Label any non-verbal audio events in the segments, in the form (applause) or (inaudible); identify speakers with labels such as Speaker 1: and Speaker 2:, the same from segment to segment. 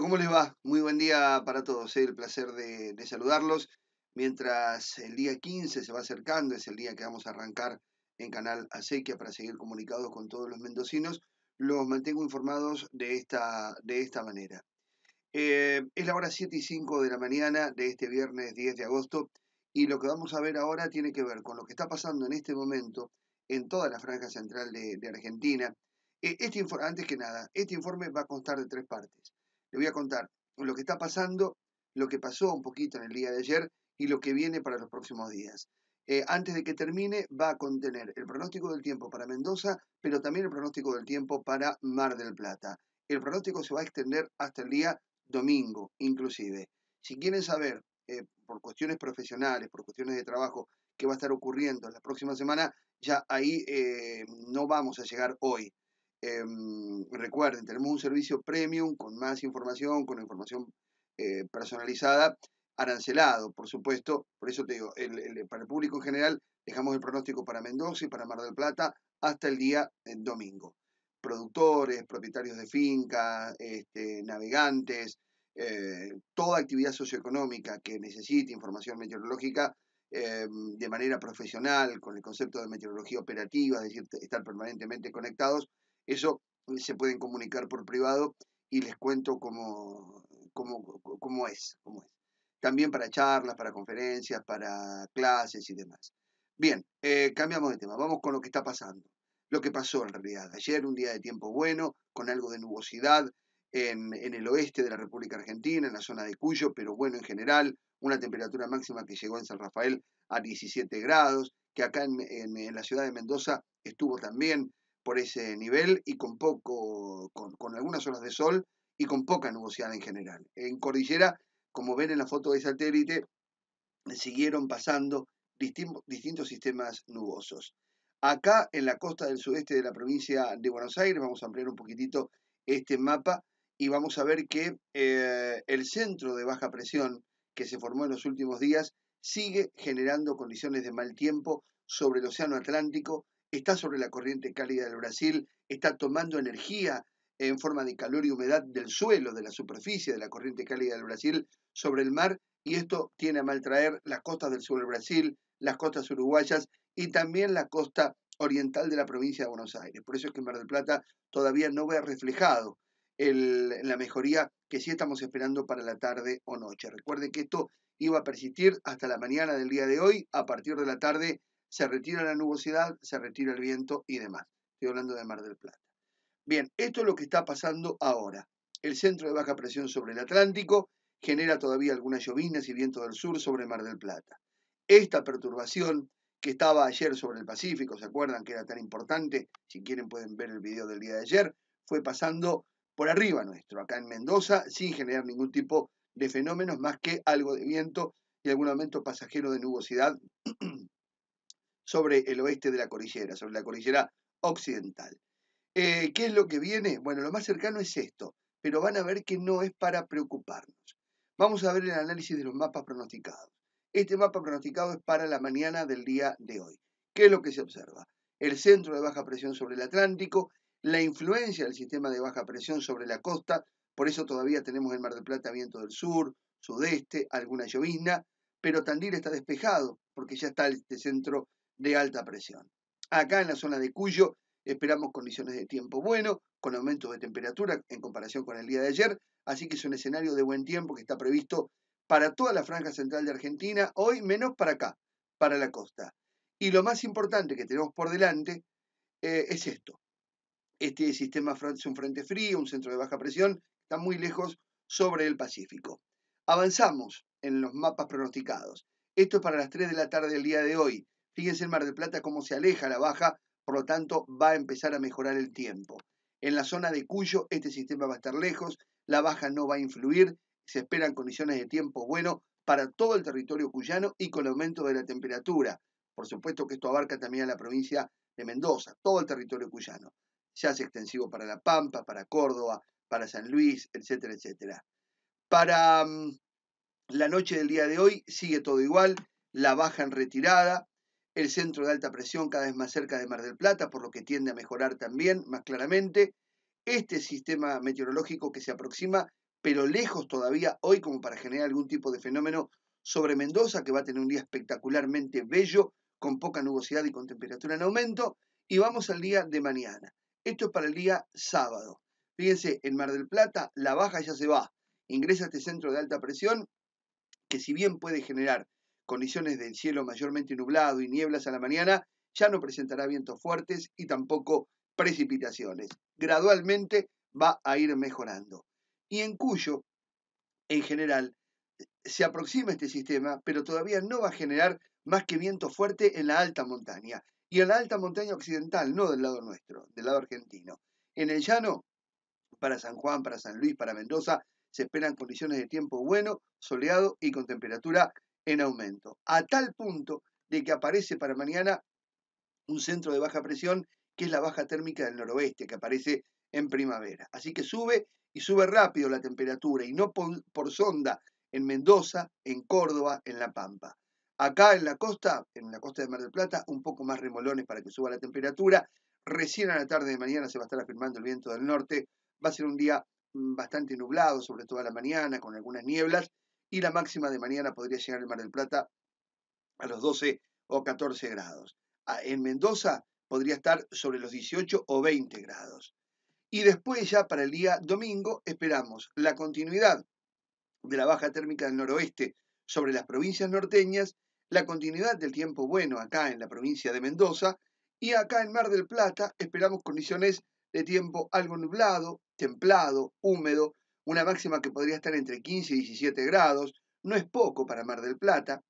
Speaker 1: ¿cómo les va? Muy buen día para todos. ¿eh? El placer de, saludarlos. Mientras el día 15 se va acercando, es el día que vamos a arrancar en Canal Acequia para seguir comunicados con todos los mendocinos, los mantengo informados de esta, de esta manera. Eh, es la hora 7 y 5 de la mañana de este viernes 10 de agosto y lo que vamos a ver ahora tiene que ver con lo que está pasando en este momento en toda la franja central de, de Argentina. Eh, este antes que nada, este informe va a constar de tres partes. Le voy a contar lo que está pasando, lo que pasó un poquito en el día de ayer y lo que viene para los próximos días. Eh, antes de que termine, va a contener el pronóstico del tiempo para Mendoza, pero también el pronóstico del tiempo para Mar del Plata. El pronóstico se va a extender hasta el día domingo, inclusive. Si quieren saber, eh, por cuestiones profesionales, por cuestiones de trabajo, qué va a estar ocurriendo en la próxima semana, ya ahí eh, no vamos a llegar hoy. Em, recuerden, tenemos un servicio premium con más información, con información personalizada arancelado, por supuesto. Por eso te digo, para el público en general, dejamos el pronóstico para Mendoza y para Mar del Plata hasta el día domingo. Productores, propietarios de fincas, este, navegantes, eh, toda actividad socioeconómica que necesite información meteorológica eh, de manera profesional, con el concepto de meteorología operativa, es decir, estar permanentemente conectados, eso se pueden comunicar por privado y les cuento cómo, cómo, cómo es, cómo es también para charlas, para conferencias, para clases y demás. Bien, eh, cambiamos de tema, vamos con lo que está pasando. Lo que pasó en realidad. Ayer un día de tiempo bueno, con algo de nubosidad en, el oeste de la República Argentina, en la zona de Cuyo, pero bueno en general, una temperatura máxima que llegó en San Rafael a 17 grados, que acá en, la ciudad de Mendoza estuvo también por ese nivel y con poco, con, algunas horas de sol y con poca nubosidad en general. En Cordillera como ven en la foto de satélite, siguieron pasando distintos sistemas nubosos. Acá en la costa del sudeste de la provincia de Buenos Aires, vamos a ampliar un poquitito este mapa y vamos a ver que eh, el centro de baja presión que se formó en los últimos días sigue generando condiciones de mal tiempo sobre el Océano Atlántico, está sobre la corriente cálida del Brasil, está tomando energía en forma de calor y humedad del suelo, de la superficie de la corriente cálida del Brasil sobre el mar, y esto tiene a maltraer las costas del sur del Brasil, las costas uruguayas y también la costa oriental de la provincia de Buenos Aires. Por eso es que en Mar del Plata todavía no ve reflejado el, la mejoría que sí estamos esperando para la tarde o noche. Recuerden que esto iba a persistir hasta la mañana del día de hoy. A partir de la tarde se retira la nubosidad, se retira el viento y demás. Estoy hablando de Mar del Plata. Bien, esto es lo que está pasando ahora. El centro de baja presión sobre el Atlántico genera todavía algunas llovinas y viento del sur sobre Mar del Plata. Esta perturbación que estaba ayer sobre el Pacífico, ¿se acuerdan que era tan importante? Si quieren pueden ver el video del día de ayer, fue pasando por arriba nuestro, acá en Mendoza, sin generar ningún tipo de fenómenos más que algo de viento y algún aumento pasajero de nubosidad (clears throat) sobre el oeste de la cordillera, sobre la cordillera occidental. Eh, ¿Qué es lo que viene? Bueno, lo más cercano es esto, pero van a ver que no es para preocuparnos. Vamos a ver el análisis de los mapas pronosticados. Este mapa pronosticado es para la mañana del día de hoy. ¿Qué es lo que se observa? El centro de baja presión sobre el Atlántico, la influencia del sistema de baja presión sobre la costa, por eso todavía tenemos el Mar del Plata viento del sur, sudeste, alguna llovizna, pero Tandil está despejado porque ya está este centro de alta presión. Acá en la zona de Cuyo Esperamos condiciones de tiempo bueno, con aumento de temperatura en comparación con el día de ayer, así que es un escenario de buen tiempo que está previsto para toda la franja central de Argentina, hoy menos para acá, para la costa. Y lo más importante que tenemos por delante eh, es esto. Este sistema es un frente frío, un centro de baja presión, está muy lejos sobre el Pacífico. Avanzamos en los mapas pronosticados. Esto es para las 3 de la tarde del día de hoy. Fíjense en Mar del Plata cómo se aleja la baja por lo tanto va a empezar a mejorar el tiempo. En la zona de Cuyo este sistema va a estar lejos, la baja no va a influir, se esperan condiciones de tiempo bueno para todo el territorio cuyano y con el aumento de la temperatura. Por supuesto que esto abarca también a la provincia de Mendoza, todo el territorio cuyano. Se hace extensivo para La Pampa, para Córdoba, para San Luis, etcétera, etcétera. Para mm, la noche del día de hoy sigue todo igual, la baja en retirada, el centro de alta presión cada vez más cerca de Mar del Plata, por lo que tiende a mejorar también más claramente. Este sistema meteorológico que se aproxima pero lejos todavía hoy como para generar algún tipo de fenómeno sobre Mendoza, que va a tener un día espectacularmente bello, con poca nubosidad y con temperatura en aumento. Y vamos al día de mañana. Esto es para el día sábado. Fíjense, en Mar del Plata la baja ya se va. Ingresa este centro de alta presión, que si bien puede generar condiciones del cielo mayormente nublado y nieblas a la mañana, ya no presentará vientos fuertes y tampoco precipitaciones. Gradualmente va a ir mejorando. Y en Cuyo, en general, se aproxima este sistema, pero todavía no va a generar más que viento fuerte en la alta montaña. Y en la alta montaña occidental, no del lado nuestro, del lado argentino. En el llano, para San Juan, para San Luis, para Mendoza, se esperan condiciones de tiempo bueno, soleado y con temperatura en aumento. A tal punto de que aparece para mañana un centro de baja presión, que es la baja térmica del noroeste, que aparece en primavera. Así que sube y sube rápido la temperatura, y no por, sonda en Mendoza, en Córdoba, en La Pampa. Acá en la costa, en la costa de Mar del Plata, un poco más remolones para que suba la temperatura. Recién a la tarde de mañana se va a estar afirmando el viento del norte. Va a ser un día mm, bastante nublado, sobre todo a la mañana, con algunas nieblas. Y la máxima de mañana podría llegar en Mar del Plata a los 12 o 14 grados. Ah, en Mendoza podría estar sobre los 18 o 20 grados. Y después ya para el día domingo esperamos la continuidad de la baja térmica del noroeste sobre las provincias norteñas, la continuidad del tiempo bueno acá en la provincia de Mendoza y acá en Mar del Plata esperamos condiciones de tiempo algo nublado, templado, húmedo, una máxima que podría estar entre 15 y 17 grados, no es poco para Mar del Plata.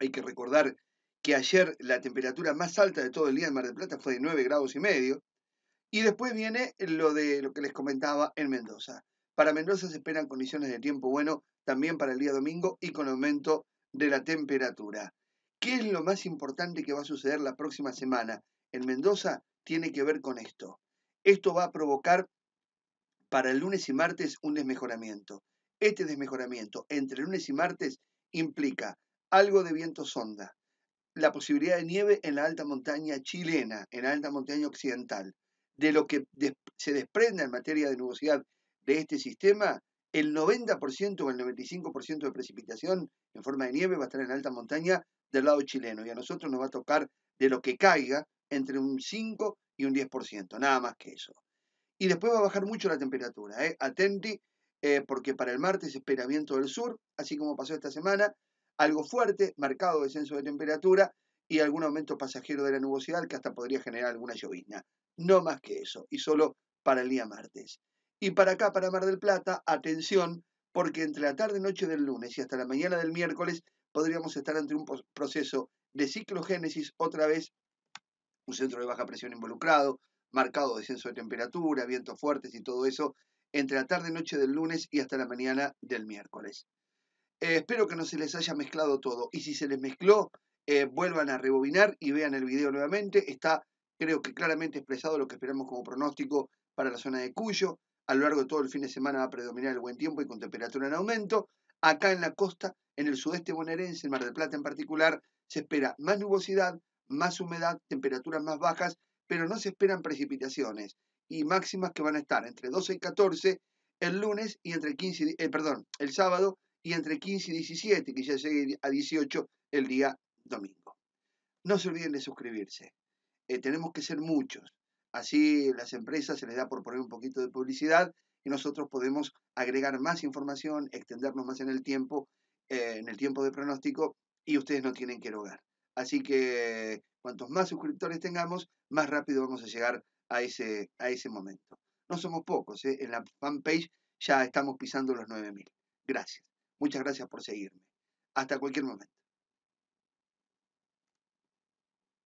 Speaker 1: Hay que recordar que ayer la temperatura más alta de todo el día en Mar del Plata fue de 9 grados y medio. Y después viene lo de lo que les comentaba en Mendoza. Para Mendoza se esperan condiciones de tiempo bueno también para el día domingo y con aumento de la temperatura. ¿Qué es lo más importante que va a suceder la próxima semana en Mendoza? Tiene que ver con esto. Esto va a provocar para el lunes y martes un desmejoramiento. Este desmejoramiento entre lunes y martes implica algo de viento sonda, la posibilidad de nieve en la alta montaña chilena, en la alta montaña occidental. De lo que se desprende en materia de nubosidad de este sistema, el 90% o el 95% de precipitación en forma de nieve va a estar en la alta montaña del lado chileno y a nosotros nos va a tocar de lo que caiga entre un 5 y un 10%, nada más que eso. Y después va a bajar mucho la temperatura, ¿eh? atenti, eh, porque para el martes se espera viento del sur, así como pasó esta semana, algo fuerte, marcado descenso de temperatura y algún aumento pasajero de la nubosidad que hasta podría generar alguna llovizna. No más que eso, y solo para el día martes. Y para acá, para Mar del Plata, atención, porque entre la tarde y noche del lunes y hasta la mañana del miércoles podríamos estar ante un proceso de ciclogénesis, otra vez un centro de baja presión involucrado, marcado descenso de temperatura, vientos fuertes y todo eso, entre la tarde y noche del lunes y hasta la mañana del miércoles. Eh, espero que no se les haya mezclado todo. Y si se les mezcló, eh, vuelvan a rebobinar y vean el video nuevamente. Está, creo que claramente expresado lo que esperamos como pronóstico para la zona de Cuyo. A lo largo de todo el fin de semana va a predominar el buen tiempo y con temperatura en aumento. Acá en la costa, en el sudeste bonaerense, en Mar del Plata en particular, se espera más nubosidad, más humedad, temperaturas más bajas, pero no se esperan precipitaciones y máximas que van a estar entre 12 y 14 el lunes y entre 15, eh, perdón, el sábado y entre 15 y 17, que ya llegue a 18 el día domingo. No se olviden de suscribirse. Eh, tenemos que ser muchos. Así las empresas se les da por poner un poquito de publicidad y nosotros podemos agregar más información, extendernos más en el tiempo, eh, en el tiempo de pronóstico y ustedes no tienen que rogar. Así que cuantos más suscriptores tengamos, más rápido vamos a llegar a ese, a ese momento. No somos pocos, ¿eh? en la fanpage ya estamos pisando los 9000. Gracias. Muchas gracias por seguirme. Hasta cualquier momento.